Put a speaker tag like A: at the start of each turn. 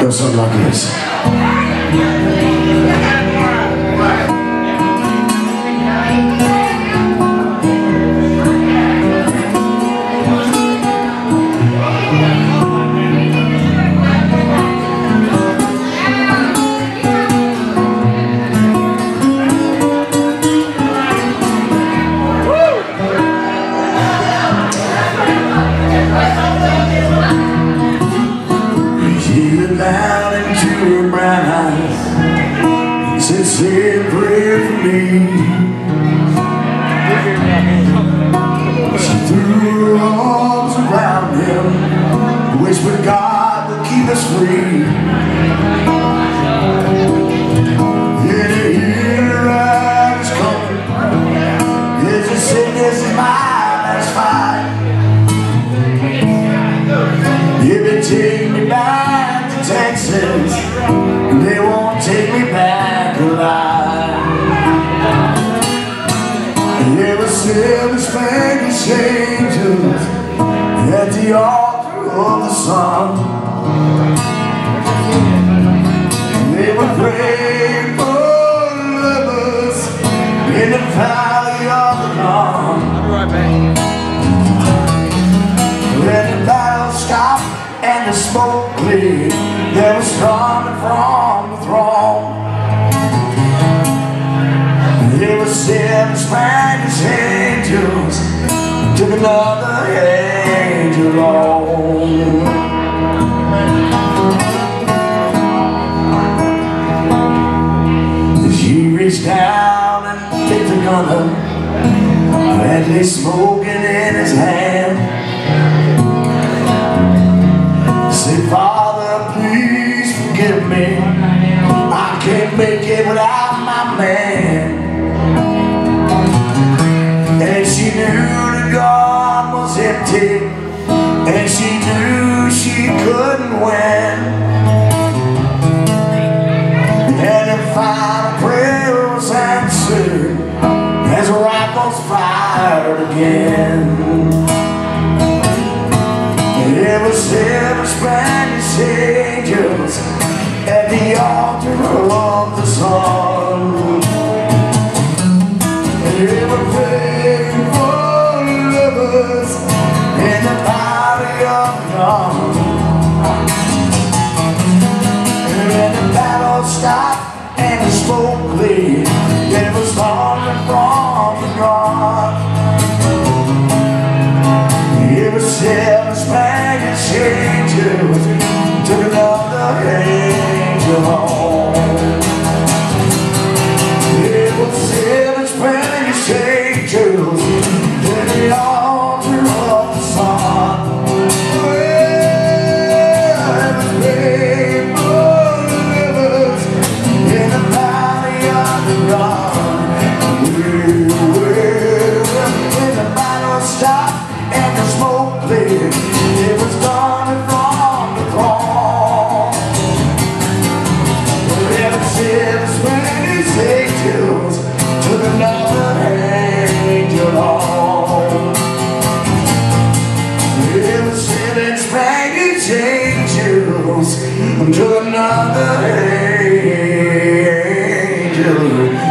A: Goes something like this. Into her brown eyes and say a prayer for me. She threw her arms around him, whispered God will keep us free. A. You take me back Texas They won't take me back alive. Were seven Spanish angels At the altar of the sun. They were for lovers In the valley There were seven Spanish angels, took another angel home. She reached down and picked a gun up, lay smoking in his hand. Say, Father, please forgive me. I can't make it without my man. She knew the God was empty, and she knew she couldn't win. And her final prayer was answered as rifles fired again. There were seven Spanish angels at the altar of the sun. Took another angel home. Angels took another angel